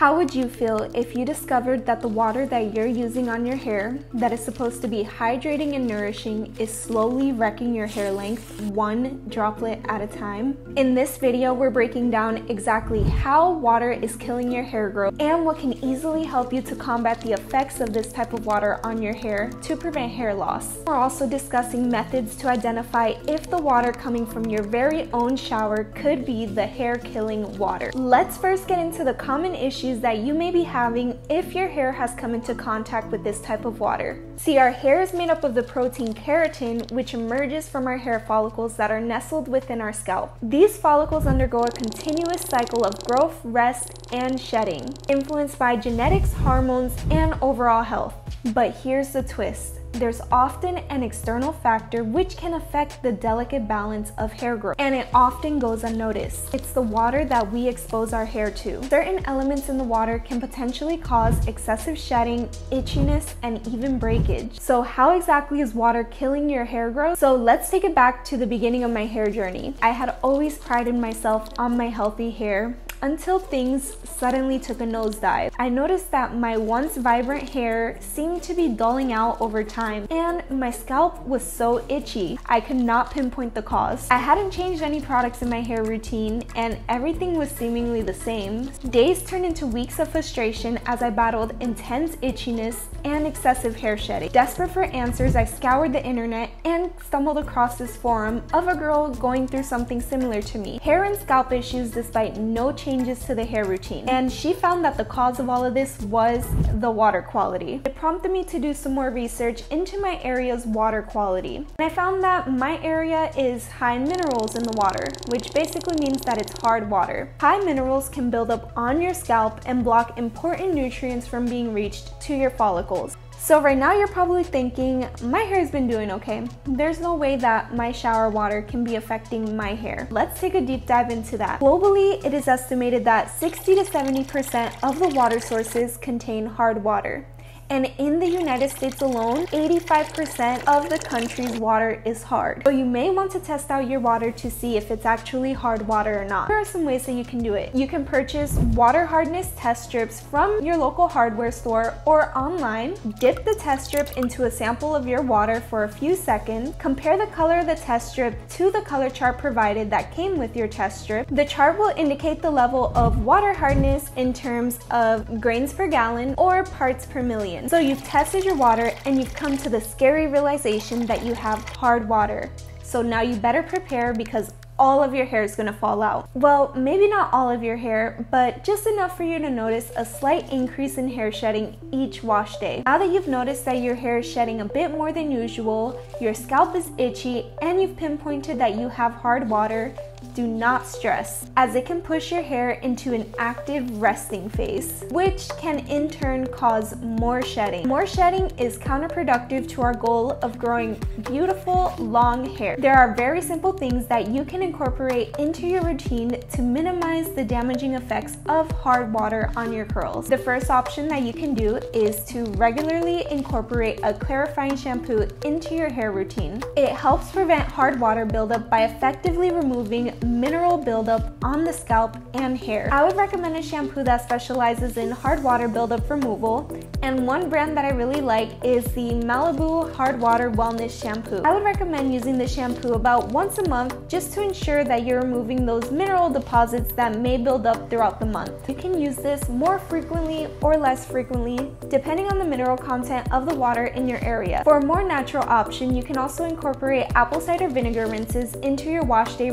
How would you feel if you discovered that the water that you're using on your hair, that is supposed to be hydrating and nourishing, is slowly wrecking your hair length one droplet at a time? In this video, we're breaking down exactly how water is killing your hair growth and what can easily help you to combat the effects of this type of water on your hair to prevent hair loss. We're also discussing methods to identify if the water coming from your very own shower could be the hair killing water. Let's first get into the common issues issues that you may be having if your hair has come into contact with this type of water. See, our hair is made up of the protein keratin, which emerges from our hair follicles that are nestled within our scalp. These follicles undergo a continuous cycle of growth, rest, and shedding, influenced by genetics, hormones, and overall health. But here's the twist there's often an external factor which can affect the delicate balance of hair growth, and it often goes unnoticed. It's the water that we expose our hair to. Certain elements in the water can potentially cause excessive shedding, itchiness, and even breakage. So how exactly is water killing your hair growth? So let's take it back to the beginning of my hair journey. I had always prided myself on my healthy hair until things suddenly took a nosedive. I noticed that my once vibrant hair seemed to be dulling out over time and my scalp was so itchy. I could not pinpoint the cause. I hadn't changed any products in my hair routine and everything was seemingly the same. Days turned into weeks of frustration as I battled intense itchiness and excessive hair shedding. Desperate for answers, I scoured the internet and stumbled across this forum of a girl going through something similar to me. Hair and scalp issues despite no change changes to the hair routine. And she found that the cause of all of this was the water quality. It prompted me to do some more research into my area's water quality. And I found that my area is high in minerals in the water, which basically means that it's hard water. High minerals can build up on your scalp and block important nutrients from being reached to your follicles. So right now you're probably thinking, my hair's been doing okay. There's no way that my shower water can be affecting my hair. Let's take a deep dive into that. Globally, it is estimated that 60 to 70% of the water sources contain hard water. And in the United States alone, 85% of the country's water is hard. So you may want to test out your water to see if it's actually hard water or not. There are some ways that you can do it. You can purchase water hardness test strips from your local hardware store or online. Dip the test strip into a sample of your water for a few seconds. Compare the color of the test strip to the color chart provided that came with your test strip. The chart will indicate the level of water hardness in terms of grains per gallon or parts per million. So you've tested your water and you've come to the scary realization that you have hard water. So now you better prepare because all of your hair is gonna fall out. Well, maybe not all of your hair, but just enough for you to notice a slight increase in hair shedding each wash day. Now that you've noticed that your hair is shedding a bit more than usual, your scalp is itchy, and you've pinpointed that you have hard water, do not stress, as it can push your hair into an active resting phase, which can in turn cause more shedding. More shedding is counterproductive to our goal of growing beautiful, long hair. There are very simple things that you can incorporate into your routine to minimize the damaging effects of hard water on your curls. The first option that you can do is to regularly incorporate a clarifying shampoo into your hair routine. It helps prevent hard water buildup by effectively removing mineral buildup on the scalp and hair. I would recommend a shampoo that specializes in hard water buildup removal, and one brand that I really like is the Malibu Hard Water Wellness Shampoo. I would recommend using the shampoo about once a month just to ensure that you're removing those mineral deposits that may build up throughout the month. You can use this more frequently or less frequently depending on the mineral content of the water in your area. For a more natural option, you can also incorporate apple cider vinegar rinses into your wash day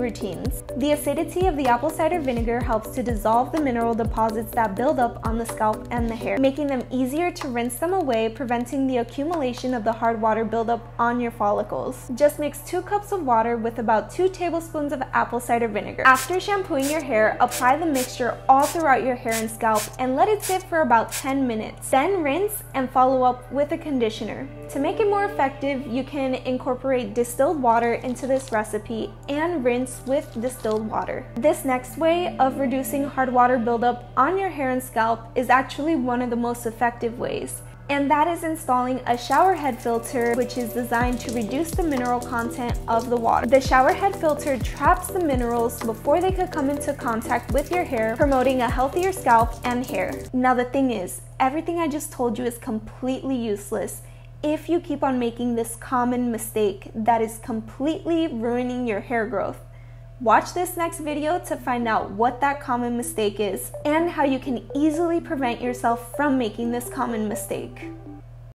The acidity of the apple cider vinegar helps to dissolve the mineral deposits that build up on the scalp and the hair, making them easier to rinse them away, preventing the accumulation of the hard water buildup on your follicles. Just mix 2 cups of water with about 2 tablespoons of apple cider vinegar. After shampooing your hair, apply the mixture all throughout your hair and scalp and let it sit for about 10 minutes. Then rinse and follow up with a conditioner. To make it more effective, you can incorporate distilled water into this recipe and rinse with distilled water. This next way of reducing hard water buildup on your hair and scalp is actually one of the most effective ways. and that is installing a shower head filter which is designed to reduce the mineral content of the water. The shower head filter traps the minerals before they could come into contact with your hair, promoting a healthier scalp and hair. Now the thing is, everything I just told you is completely useless if you keep on making this common mistake that is completely ruining your hair growth. Watch this next video to find out what that common mistake is and how you can easily prevent yourself from making this common mistake.